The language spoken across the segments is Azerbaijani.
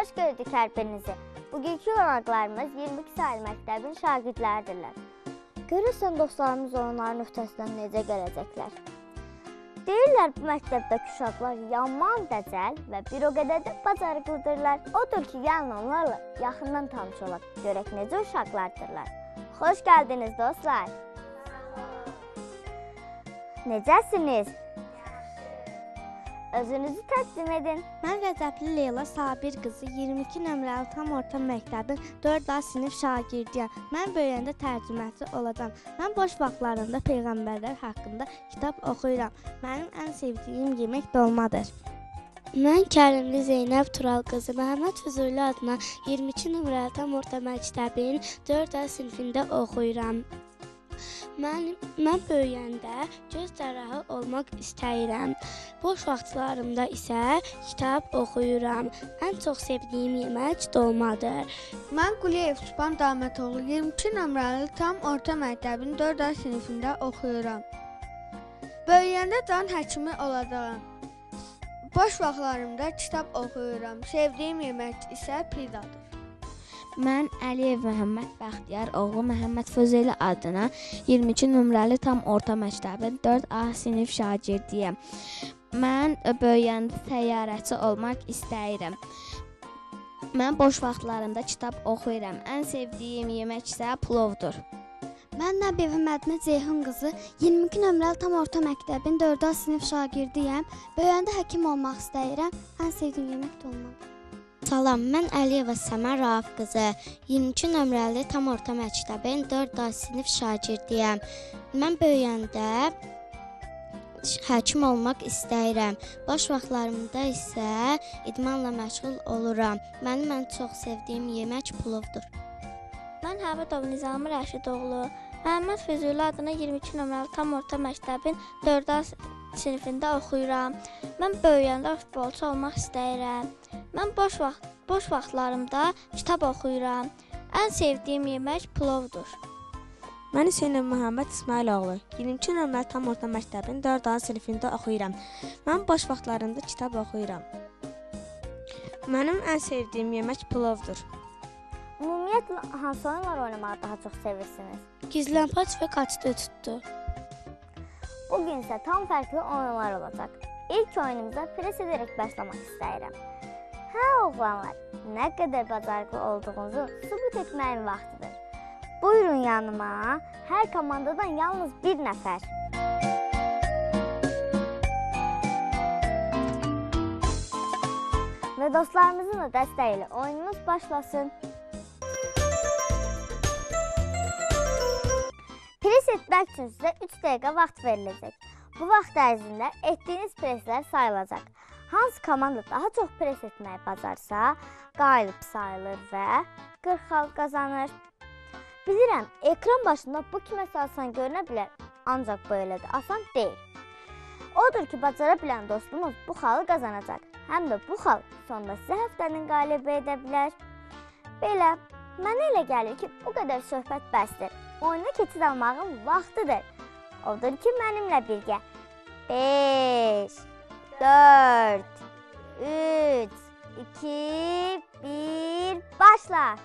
Xoş gördük hər birinizi. Bugünkü qonaqlarımız 22 saylı məktəbin şagirdləridirlər. Görürsən dostlarımız onların öhdəsindən necə gələcəklər. Deyirlər bu məktəbdəki uşaqlar yaman dəcəl və bir o qədər də bacarıqlıdırlar. Odur ki, gəlin onlarla yaxından tanış olaq, görək necə uşaqlardırlar. Xoş gəldiniz dostlar. Necəsiniz? Özünüzü təqdim edin. Mən Rəcəbli Leyla Sabir qızı 22 nömrəli tam orta məktəbin 4A sinif şagirdiyəm. Mən böyüyəndə tərcüməçi olacağam. Mən boş vaxtlarımda peyğəmbərlər haqqında kitab oxuyuram. Mənim ən sevdiyim yemək dolmadır. Mən Kərimli Zeynəb Tural qızı Məhəmməd Füzuli adına 22 nömrəli tam orta məktəbin 4A sinifində oxuyuram. Mən mən böyüyəndə göz cərrahı olmaq istəyirəm. Boş vaxtlarımda isə kitab oxuyuram. Ən çox sevdiyim yemək dolmadır. Mən Quliyev Sübhan Damətoğlu 22 nömrəli tam orta məktəbin 4A sinifində oxuyuram. Böyüyəndə can həkimi olacağam. Boş vaxtlarımda kitab oxuyuram. Sevdiyim yemək isə pizzadır. Mən Əliyev Məhəmməd Bəxtiyar oğlu Məhəmməd Füzuli adına 22 nömrəli tam orta məktəbin 4A sinif şagirdiyəm. Mən böyüyəndə təyyarəçi olmaq istəyirəm. Mən boş vaxtlarımda kitab oxuyuram. Ən sevdiyim yemək isə plovdur. Mən Nəbiyev Mədinə Ceyhun qızı 22 nömrəli tam orta məktəbin 4A sinif şagirdiyəm. Böyüyəndə həkim olmaq istəyirəm. Ən sevdiyim yemək dolmadır. Salam, mən Əliyeva Səmər Rauf qızı. 22 nömrəli tam orta məktəbin 4A sinif şagirdiyəm. Mən böyüyəndə həkim olmaq istəyirəm. Boş vaxtlarımda isə idmanla məşğul oluram. Mənim ən çox sevdiyim yemək plovdur. Mən Həmidov Nizami Rəşidoğlu, Məhəmməd Füzuli adına 22 nömrəli tam orta məktəbin 4A sinifində oxuyuram. Mən böyüyəndə futbolçu olmaq istəyirəm. Mən boş vaxt boş vaxtlarımda kitab oxuyuram. Ən sevdiyim yemək plovdur. Mən Hüseynov Məhəmməd İsmailoğlu 22 nömrəli tam orta məktəbin 4A sinifində oxuyuram. Mən boş vaxtlarımda kitab oxuyuram. Mənim ən sevdiyim yemək plovdur. Ümumiyyətlə hansı oyunlar oynamağı daha çox sevirsiniz? Gizlənpaç və qaçdı tutdu. Bu gün isə tam fərqli oyunlar olacaq. İlk oyunumuza pres edərək başlamaq istəyirəm. Hə oğlanlar, nə qədər bacarıqlı olduğunuzu sübut etməyin vaxtıdır. Buyurun yanıma. Hər komandadan yalnız bir nəfər. Və dostlarımızın da dəstəyi ilə oyunumuz başlasın. Pres etmək üçün sizə 3 dəqiqə vaxt veriləcək. Bu vaxt ərzində etdiyiniz preslər sayılacaq. Hansı komanda daha çox pres etməyi bacarsa, qalib sayılır və 40 xal qazanır. Bilirəm, ekran başında bu kimi asan görünə bilər, ancaq belə də asan deyil. Odur ki, bacara bilən dostumuz bu xalı qazanacaq. Həm də bu xal sonda sizə həftənin qalibi edə bilər. Belə, mənə elə gəlir ki, bu qədər söhbət bəsdir. Oyuna keçid almağın vaxtıdır. Odur ki, mənimlə birgə 5 4 3 2 1 başla.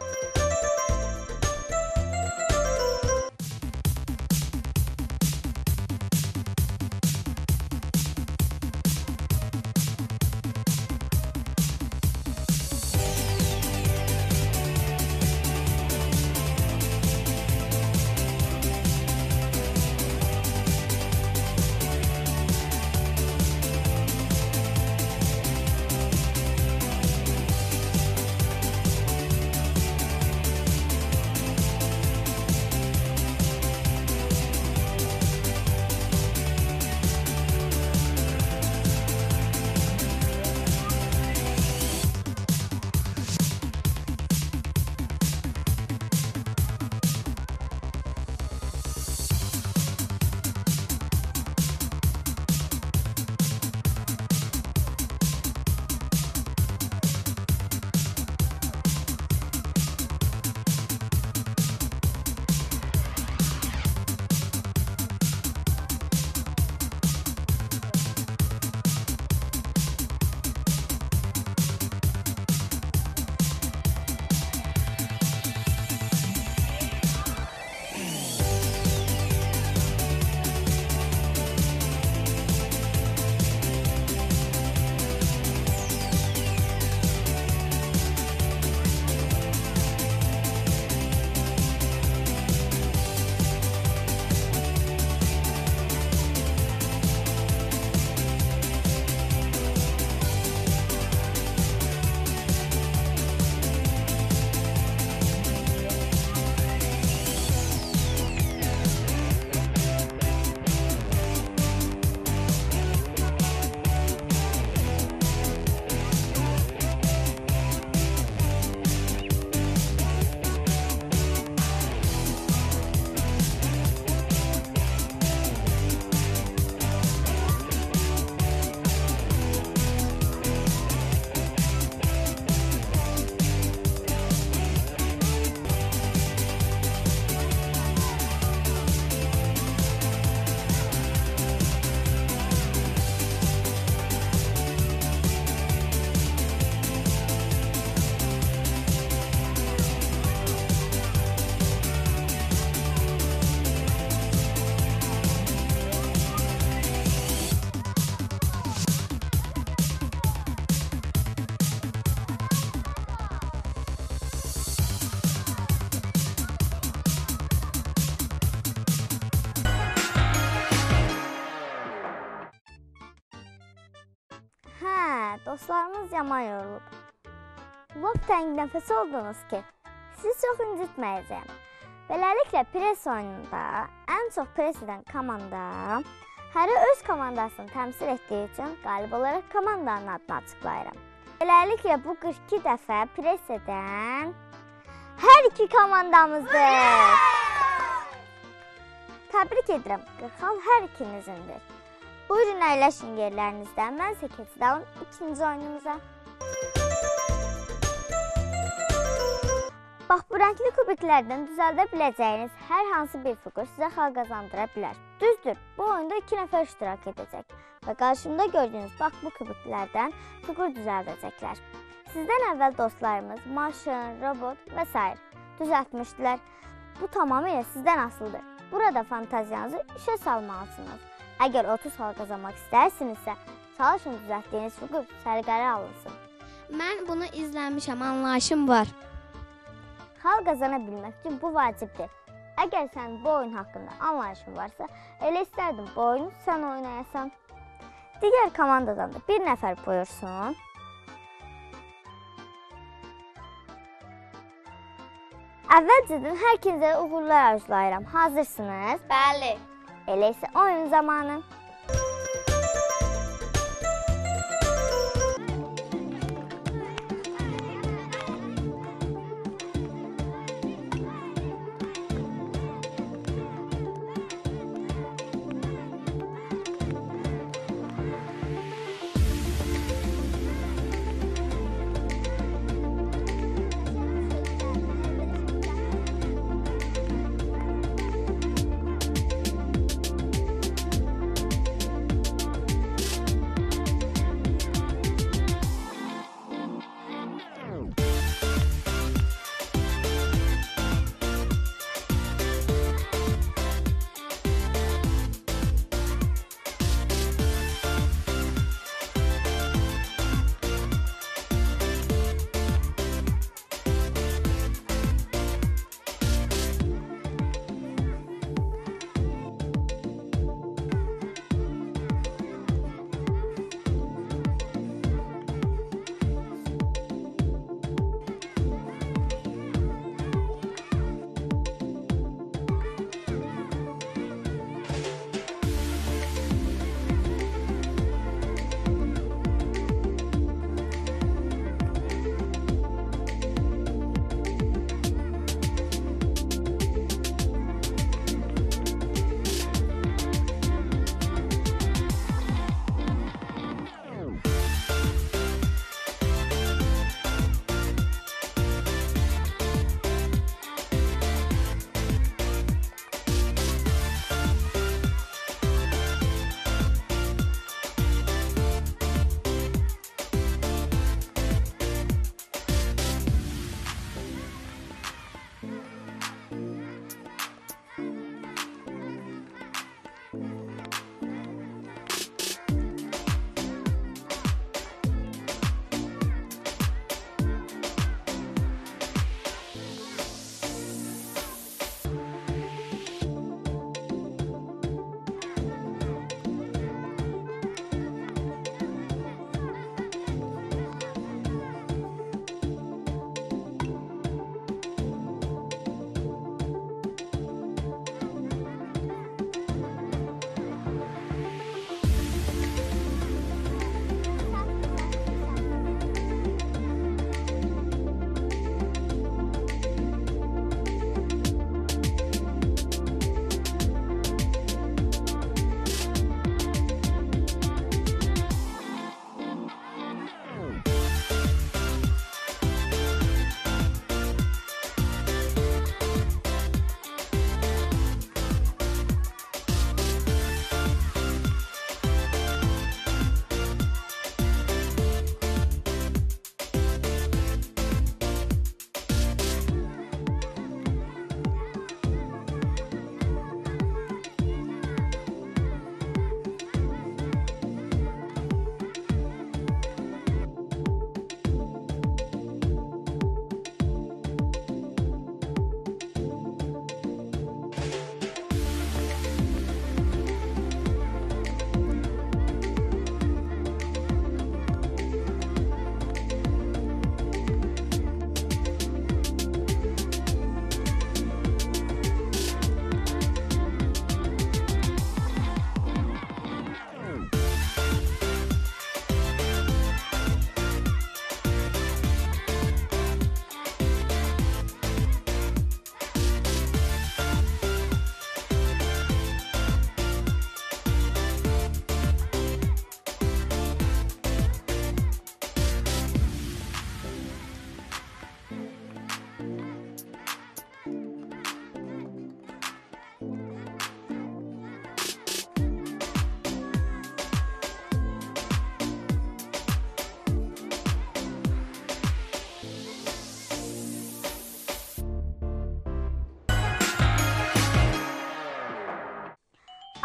Yaman yorulub. Lap təng nəfəs oldunuz ki, sizi çox incitməyəcəyəm. Beləliklə pres oyununda ən çox pres edən komanda hərə öz komandasını təmsil etdiyi üçün qalib olaraq komandanın adını açıqlayıram. Beləliklə bu 42 dəfə pres edən hər iki komandamızdır. Təbrik edirəm. 40 xal hər ikinizindir. Buyurun əyləşin yerlərinizdə. Mən isə keçirəm ikinci oyunumuza. Bax, bu rəngli kubiklərdən düzəldə biləcəyiniz hər hansı bir fiqur sizə xal qazandıra bilər. Düzdür, bu oyunda 2 nəfər iştirak edəcək və qarşımda gördüyünüz bax bu kubiklərdən fiqur düzəldəcəklər. Sizdən əvvəl dostlarımız maşın, robot və s. düzəltmişdilər. Bu tamamilə sizdən asılıdır. Burada fantaziyanızı işə salmalısınız. Əgər 30 xal qazanmaq istərsinizsə, çalışın düzəltdiyiniz fiqur səliqəli alınsın. Mən bunu izləmişəm, anlayışım var. Xal qazana bilmək üçün bu vacibdir. Əgər sənin bu oyun haqqında anlayışın varsa, elə istərdim bu oyunu sən oynayasan. Digər komandadan da bir nəfər buyursun. Əvvəlcədən hər kəsə uğurlar arzulayıram. Hazırsınız? Bəli. Elə isə oyun zamanı.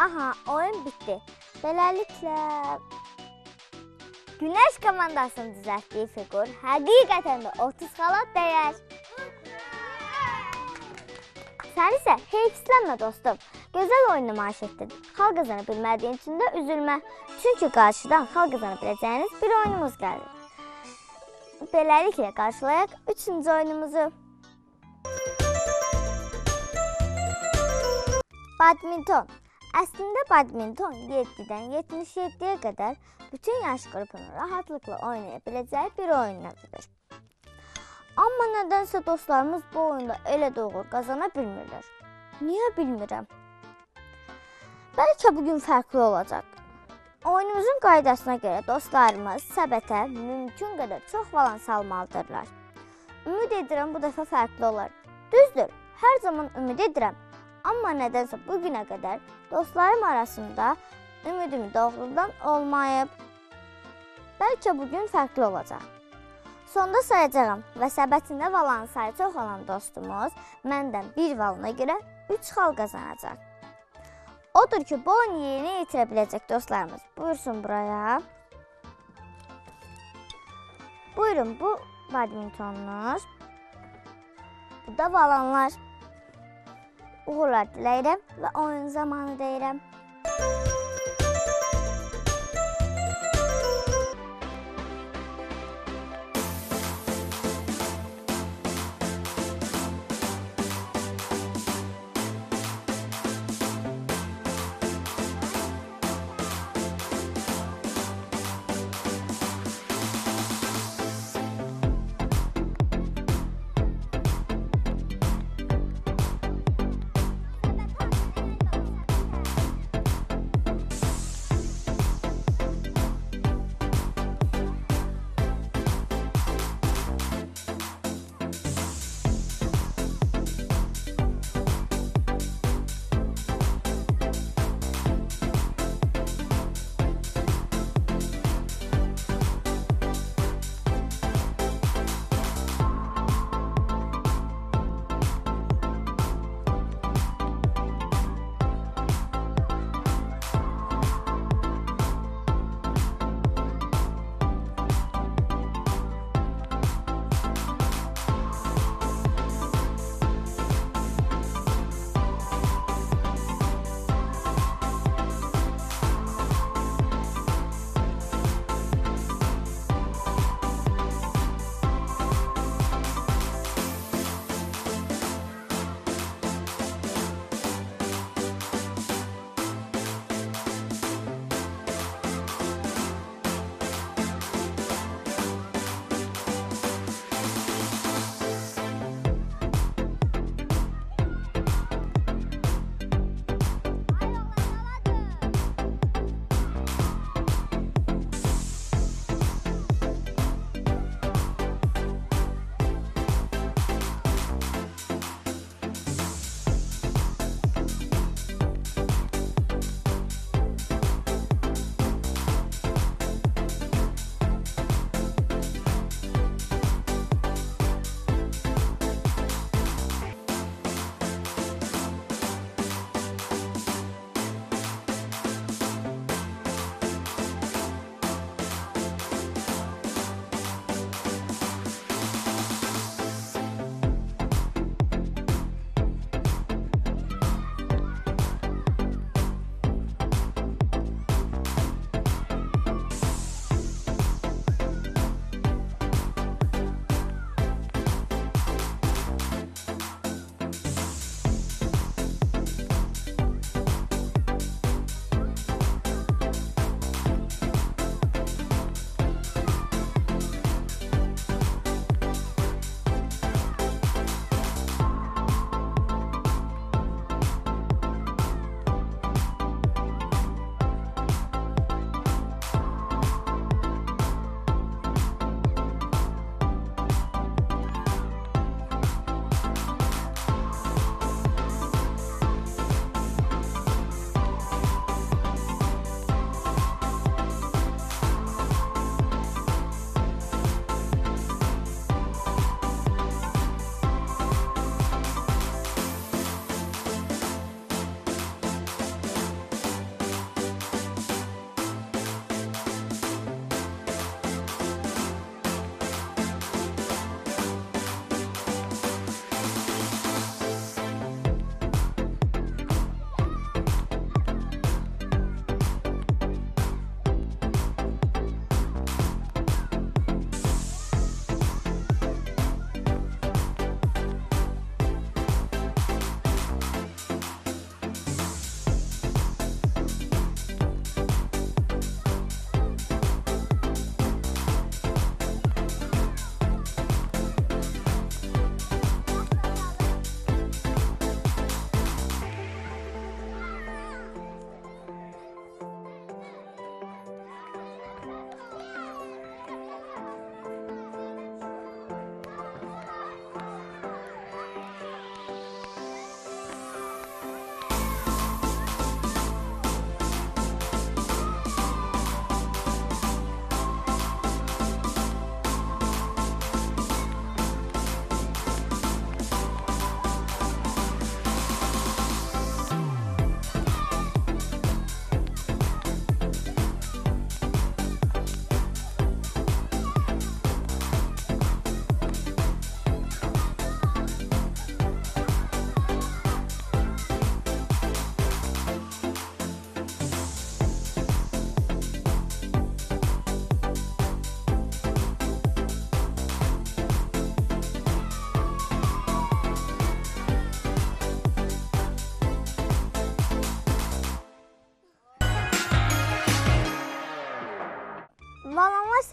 Aha, oyun bitdi. Beləliklə Günəş komandasının düzəltdiyi fiqur həqiqətən də 30 xalat dəyər. Sən isə heyfslənmə dostum. Gözəl oyun nümayiş etdin. Xal qazana bilmədiyin üçün də üzülmə. Çünki qarşıdan xal qazana biləcəyiniz bir oyunumuz gəlir. Beləliklə qarşılayaq 3-cü oyunumuzu. Badminton. Əslində badminton 7-dən 77-yə qədər bütün yaş qrupunun rahatlıqla oynaya biləcəyi bir oyun növüdür. Amma nədənsə dostlarımız bu oyunda elə doğru qazana bilmirlər. Niyə bilmirəm? Bəlkə bu gün fərqli olacaq. Oyunumuzun qaydasına görə dostlarımız səbətə mümkün qədər çox valan salmalıdırlar. Ümid edirəm bu dəfə fərqli olar. Düzdür, hər zaman ümid edirəm. Amma nədənsə bu günə qədər dostlarım arasında ümidim doğrudan olmayıb. Bəlkə bu gün fərqli olacaq. Sonda sayacağam və səbətində valan sayı çox olan dostumuz məndən bir valına görə 3 xal qazanacaq. Odur ki, bu oyunu yeni itirə biləcək dostlarımız buyursun buraya. Buyurun, bu badmintonunuz. Bu da valanlar. Uğurlar diləyirəm və oyun zamanı deyirəm.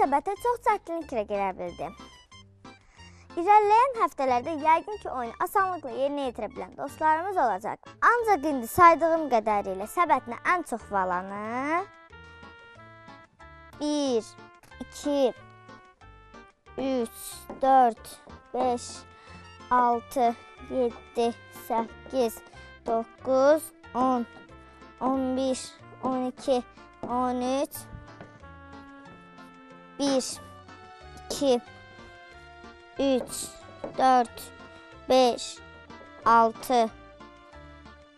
Səbətə çox çətinliklə girə bildi. İrəliləyən həftələrdə yəqin ki, oyunu asanlıqla yerinə yetirə bilən dostlarımız olacaq. Ancaq indi saydığım qədərilə səbətinə ən çox valanı 1 2 3 4 5 6 7 8 9 10 11 12 13 1 2 3 4 5 6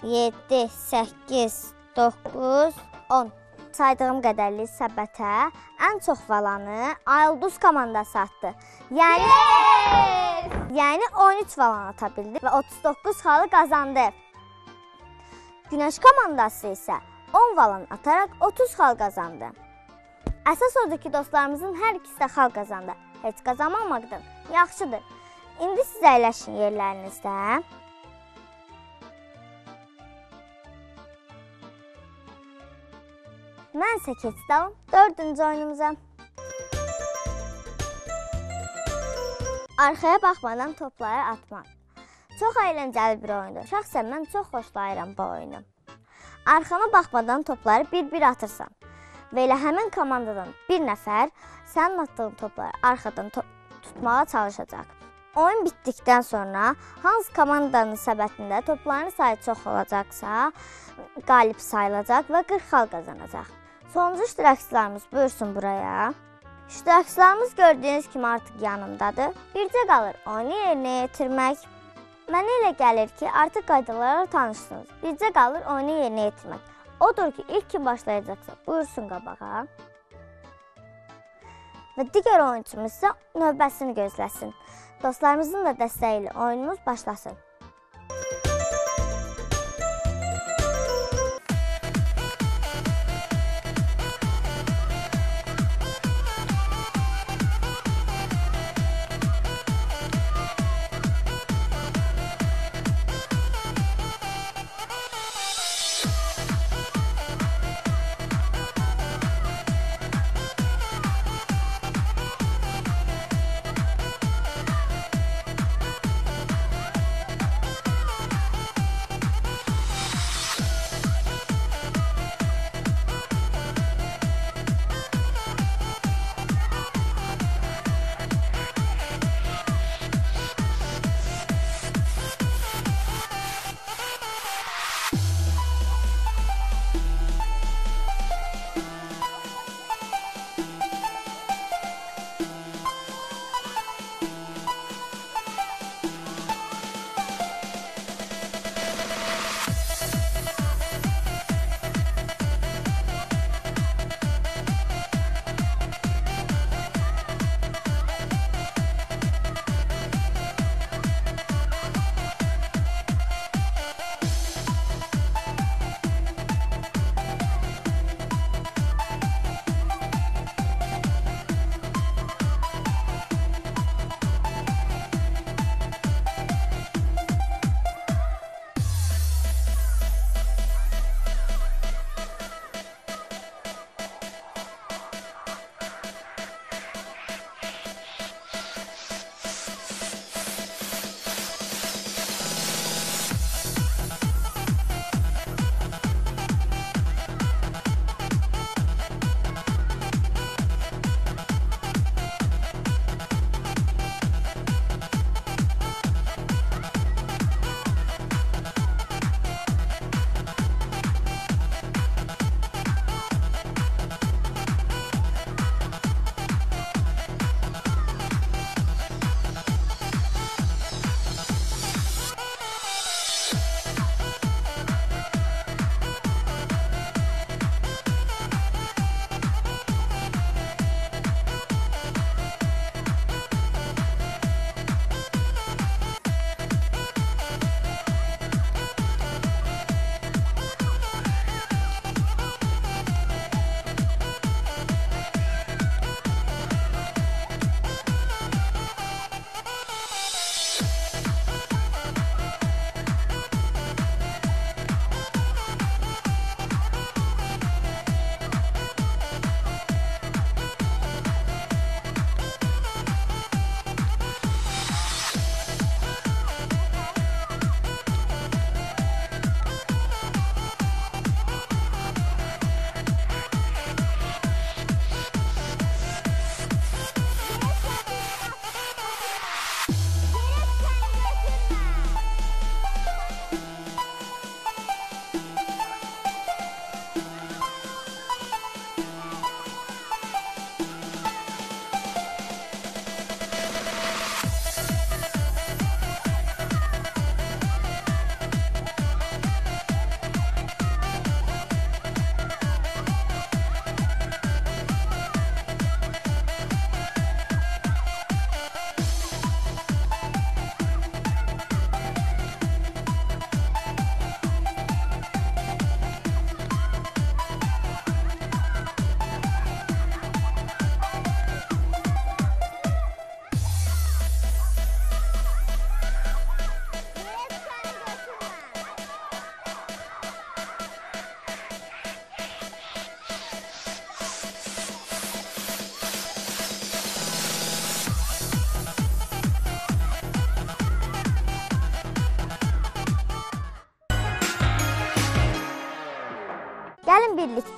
7 8 9 10 Saydığım qədərli səbətə ən çox valanı Ayılduz komandası atdı. Yəni yəni 13 valan ata bildi və 39 xalı qazandı. Günəş komandası isə 10 valan ataraq 30 xal qazandı. Əsas odur ki, dostlarımızın hər ikisi də xal qazandı. Heç qazanmamaqdır. Yaxşıdır. İndi siz əyləşin yerlərinizdə. Mən isə keçdim 4-cü oyunumuza. Arxaya baxmadan topları atmaq. Çox əyləncəli bir oyundur. Şəxsən mən çox xoşlayıram bu oyunu. Arxana baxmadan topları bir-bir atırsan və elə həmin komandadan bir nəfər sənin atdığın topları arxadan to tutmağa çalışacaq. Oyun bitdikdən sonra hansı komandanın səbətində topların sayı çox olacaqsa, qalib sayılacaq və 40 xal qazanacaq. Sonuncu iştirakçılarımız buyursun buraya. İştirakçılarımız gördüyünüz kimi artıq yanımdadır. Bircə qalır oyunu yerinə yetirmək. Mənə elə gəlir ki, artıq qaydalara tanışsınız. Bircə qalır oyunu yerinə yetirmək. Odur ki, ilk kim başlayacaqsa, buyursun qabağa. Və digər oyunçumuz isə növbəsini gözləsin. Dostlarımızın da dəstəyi ilə oyunumuz başlasın.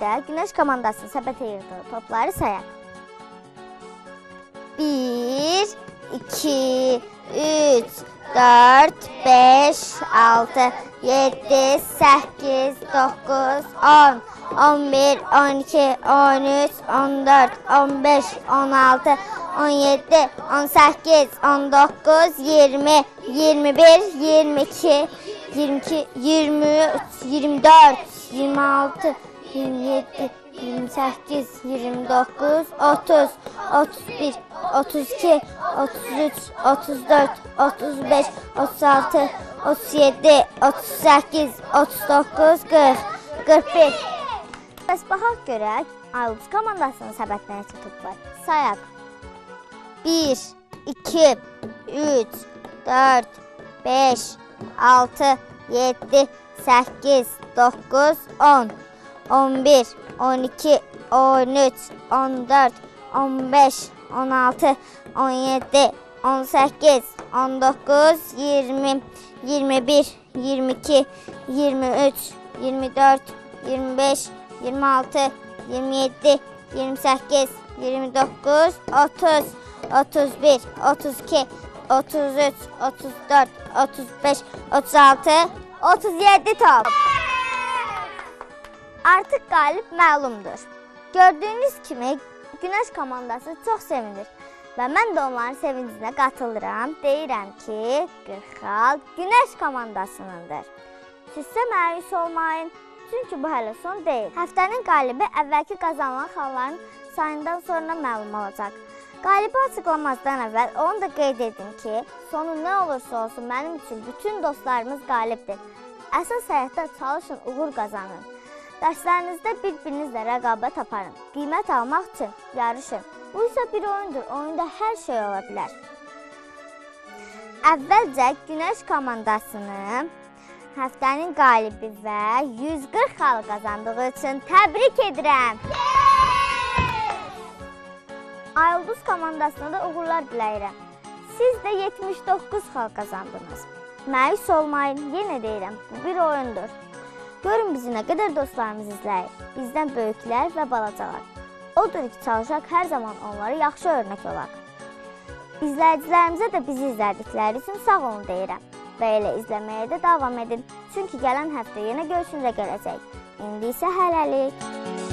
Birlikdə Günəş komandasının səbətə yığdığı topları sayaq. 1 2 3 4 5 6 7 8 9 10 11 12 13 14 15 16 17 18 19 20 21 22 22 23 24 26 27 28 29 30 31 32 33 34 35 36 37 38 39 40 41 Bəs baxaq görək Aylus komandasının səbətləri neçə top var? Sayaq. 1 2 3 4 5 6 7 8 9 10 11 12 13 14 15 16 17 18 19 20 21 22 23 24 25 26 27 28 29 30 31 32 33 34 35 36 37 top. Artıq qalib məlumdur. Gördüyünüz kimi Günəş komandası çox sevinir və mən də onların sevincinə qatılıram. Deyirəm ki, 40 xal Günəş komandasınındır. Sizsə məyus olmayın, çünki bu hələ son deyil. Həftənin qalibi əvvəlki qazanılan xalların sayından sonra məlum olacaq. Qalibi açıqlamazdan əvvəl onu da qeyd edim ki, sonu nə olursa olsun mənim üçün bütün dostlarımız qalibdir. Əsas həyatda çalışın, uğur qazanın. Dərslərinizdə bir-birinizlə rəqabət aparın. Qiymət almaq üçün yarışın. Bu isə bir oyundur. Oyunda hər şey ola bilər. Əvvəlcə Günəş komandasını həftənin qalibi və 140 xal qazandığı üçün təbrik edirəm. Ayıldız komandasına da uğurlar diləyirəm. Siz də 79 xal qazandınız. Məyus olmayın, yenə deyirəm, bu bir oyundur. Görün bizi nə qədər dostlarımız izləyir. Bizdən böyüklər və balacalar. Odur ki, çalışaq hər zaman onlara yaxşı örnək olaq. İzləyicilərimizə də bizi izlədikləri üçün sağ olun deyirəm. Və elə izləməyə də davam edin. Çünki gələn həftə yenə görüşünüzə gələcək. İndi isə hələlik.